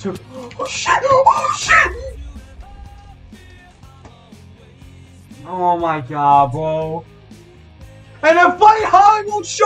two. Oh shit! Oh shit! Oh my god, bro. And then funny Hollywood show. won't!